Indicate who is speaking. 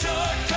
Speaker 1: short.